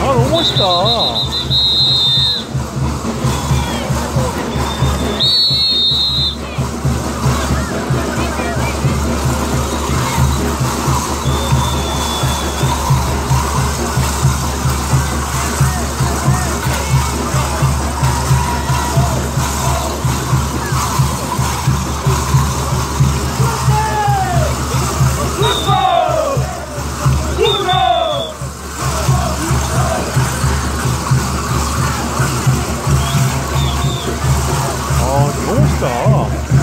아 멋있다. 走